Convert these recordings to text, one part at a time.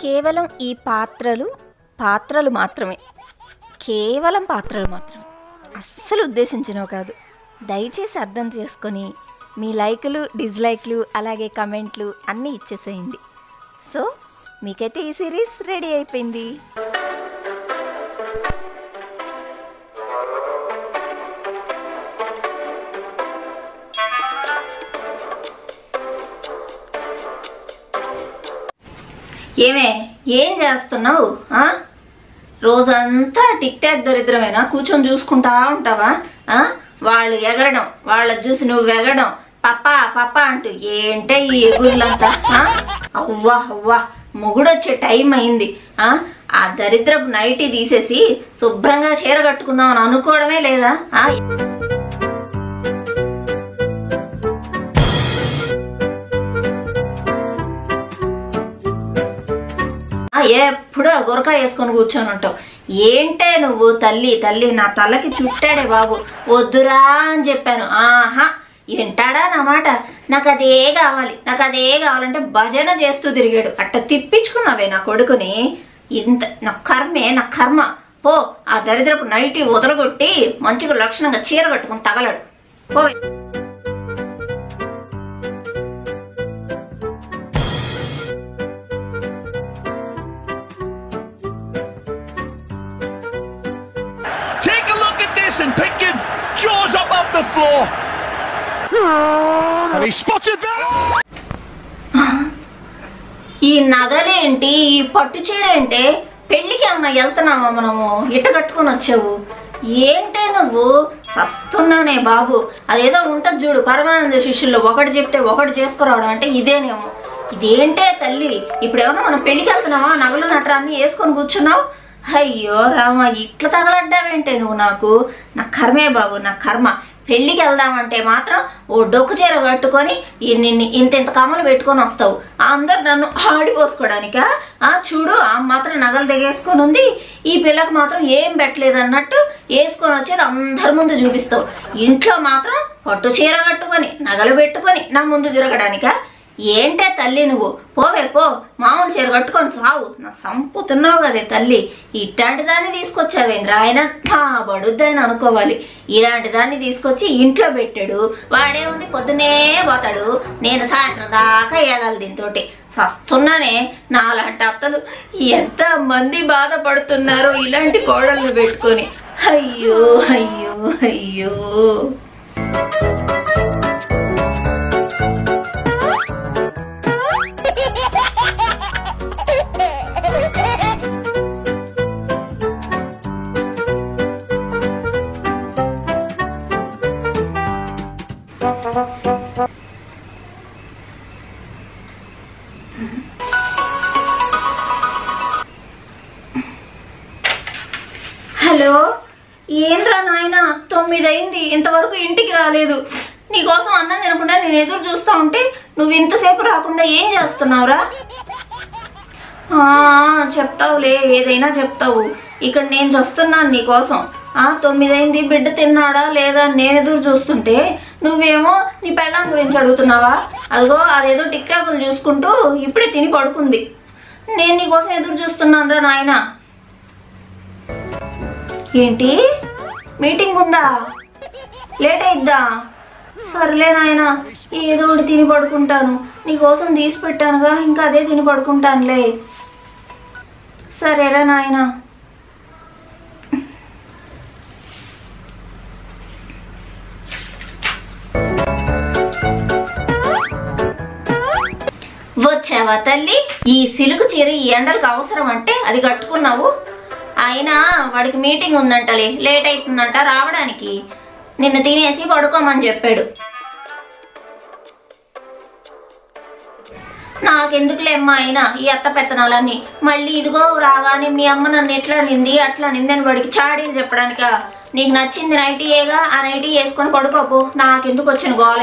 కేవలం ఈ పాత్రలు పాత్రలు మాత్రమే. కేవలం పాత్రలు మాత్రమే అస్సలు ఉద్దేశించినవి కాదు. దయచేసి అర్థం చేసుకొని మీ లైకులు డిస్లైక్లు అలాగే కమెంట్లు అన్నీ ఇచ్చేసేయండి. సో మీకైతే ఈ సిరీస్ రెడీ అయిపోయింది. ఏమే ఏం చేస్తున్నావు ఆ? రోజంతా టిక్ టాక్ దరిద్రమేనా? కూర్చొని చూసుకుంటా ఉంటావా? వాళ్ళు ఎగరడం వాళ్ళ చూసి నువ్వు ఎగరడం పప్ప పప్ప అంటూ ఏంటే ఈ ఎగురులంతా ఆ? అవ్వా అవ్వా మొగుడొచ్చే టైం అయింది. ఆ? ఆ దరిద్రపు నైటీ తీసేసి శుభ్రంగా చీర కట్టుకుందాం అని అనుకోవడమే లేదా? ఎప్పుడు ఆ గురక వేసుకొని కూర్చొని ఉంటావు. ఏంటే నువ్వు తల్లి తల్లి నా తలకి చుట్టాడే బాబు. వద్దురా అని చెప్పాను. ఆహా వింటాడా నా మాట? నాకు అదే కావాలి నాకు అదే కావాలంటే భజన చేస్తూ తిరిగాడు. అట్ట తిప్పించుకున్నావే నా కొడుకుని. ఇంత నా కర్మే నా కర్మ. పో ఆ దరిద్రపు నైటి వదలగొట్టి మంచిగా లక్షణంగా చీర కట్టుకుని తగలడు. పో a look jaws up off the floor. And he spotted that? ఈ నగలేంటి ఈ పట్టు చీర ఏంటే? పెళ్ళికి ఏమన్నా వెళ్తున్నావా మనము? ఇట కట్టుకొని వచ్చావు. ఏంటే నువ్వు? సస్తున్నానే బాబు. అదేదో ఉంటుంది చూడు పరమానంద శిష్యుల్లో ఒకటి చెప్తే ఒకటి చేసుకురావడం అంటే ఇదేనేమో. ఇదేంటే తల్లి? ఇప్పుడు ఏమన్నా మనం పెళ్ళికి వెళ్తున్నావా? నగలు నటరాన్ని వేసుకొని కూర్చున్నావు? అయ్యో రామ ఇట్లా తగలడ్డావేంటే నువ్వు నాకు? నా కర్మే బాబు నా కర్మ. పెళ్ళికి వెళ్దామంటే మాత్రం ఓ డొక్కు చీర కట్టుకొని నిన్ను ఇంత ఇంత కమ్మలు పెట్టుకొని వస్తావు. అందరు నన్ను ఆడిపోసుకోవడానికా ఆ చూడు ఆ మాత్రం నగలు దిగేసుకొని ఉంది. ఈ పిల్లకి మాత్రం ఏం పెట్టలేదు అన్నట్టు వేసుకొని వచ్చేది అందరి ముందు చూపిస్తావు. ఇంట్లో మాత్రం పట్టు చీర కట్టుకొని నగలు పెట్టుకొని నా ముందు తిరగడానికా? ఏంటే తల్లి నువ్వు? పోవే పో. మామూలు చీర కట్టుకొని సావు. నా సంపుతున్నావు కదే తల్లి. ఇట్లాంటి దాన్ని తీసుకొచ్చావేంద్ర? ఆయన నా బడుద్దని అనుకోవాలి. ఇలాంటి దాన్ని తీసుకొచ్చి ఇంట్లో పెట్టాడు. వాడే ఉండి పొద్దునే పోతాడు. నేను సాయంత్రం దాకా వేయగలను దీంతో సస్తున్నానే నాలాంటి అత్తలు ఎంత మంది బాధపడుతున్నారో ఇలాంటి కోడళ్ళు పెట్టుకొని. అయ్యో అయ్యో అయ్యో. హలో? ఏంరా నాయన? తొమ్మిది అయింది ఇంతవరకు ఇంటికి రాలేదు. నీకోసం అన్నం తినకుండా నేను ఎదురు చూస్తా ఉంటే నువ్వు ఇంతసేపు రాకుండా ఏం చేస్తున్నావురా? చెప్తావులే. ఏదైనా చెప్తావు. ఇక్కడ నేను చూస్తున్నాను నీకోసం. ఆ తొమ్మిది బిడ్డ తిన్నాడా లేదా నేను ఎదురు చూస్తుంటే నువ్వేమో నీ పెళ్ళాం గురించి అడుగుతున్నావా? అదిగో అదేదో టిక్ టాక్లు చూసుకుంటూ ఇప్పుడే తిని పడుకుంది. నేను నీకోసం ఎదురు చూస్తున్నాను రా నాయనా. ఏంటి? మీటింగ్ ఉందా? లేట్ అయిద్దా? సర్లే నాయన ఏదో ఒకటి తిని పడుకుంటాను. నీకోసం తీసి పెట్టానుగా ఇంకా అదే తిని పడుకుంటానులే. సరేరా నాయనా. వచ్చావా తల్లి? ఈ సిలుకు చీర ఈ ఎండలకు అవసరం అంటే అది కట్టుకున్నావు. అయినా వాడికి మీటింగ్ ఉందంటలే లేట్ అవుతుందంట రావడానికి. నిన్ను తినేసి పడుకోమని చెప్పాడు. నాకెందుకులే అమ్మా అయినా ఈ అత్త పెత్తనాలన్నీ. మళ్ళీ ఇదిగో రాగానే మీ అమ్మ నన్ను ఎట్లా నింది అట్లా నిందని వాడికి చాడీలు చెప్పడానికా? నీకు నచ్చింది నైటీయేగా ఆ నైటీ వేసుకొని పడుకోపో. నాకెందుకు వచ్చిన గోల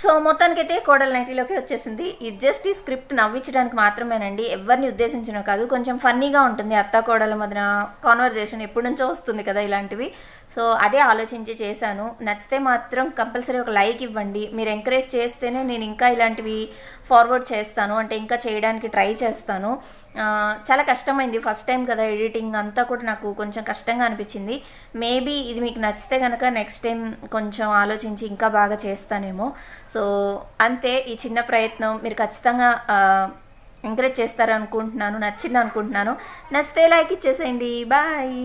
సో మొత్తానికి మొత్తానికైతే కోడల నైటీలోకి వచ్చేసింది. ఇది జస్ట్ ఈ స్క్రిప్ట్ నవ్వించడానికి మాత్రమేనండి. ఎవరిని ఉద్దేశించిన కాదు కొంచెం ఫన్నీగా ఉంటుంది అత్త కోడల మధ్యన కాన్వర్జేషన్ ఎప్పటి నుంచో వస్తుంది కదా ఇలాంటివి. సో అదే ఆలోచించి చేశాను. నచ్చితే మాత్రం కంపల్సరీ ఒక లైక్ ఇవ్వండి. మీరు ఎంకరేజ్ చేస్తేనే నేను ఇంకా ఇలాంటివి ఫార్వర్డ్ చేస్తాను. అంటే ఇంకా చేయడానికి ట్రై చేస్తాను. చాలా కష్టమైంది. ఫస్ట్ టైం కదా ఎడిటింగ్ అంతా కూడా నాకు కొంచెం కష్టంగా అనిపించింది. మేబీ ఇది మీకు నచ్చితే కనుక నెక్స్ట్ టైం కొంచెం ఆలోచించి ఇంకా బాగా చేస్తానేమో. సో అంతే ఈ చిన్న ప్రయత్నం మీరు ఖచ్చితంగా ఎంకరేజ్ చేస్తారనుకుంటున్నాను నచ్చింది అనుకుంటున్నాను నచ్చితే లైక్ ఇచ్చేసేయండి. బాయ్.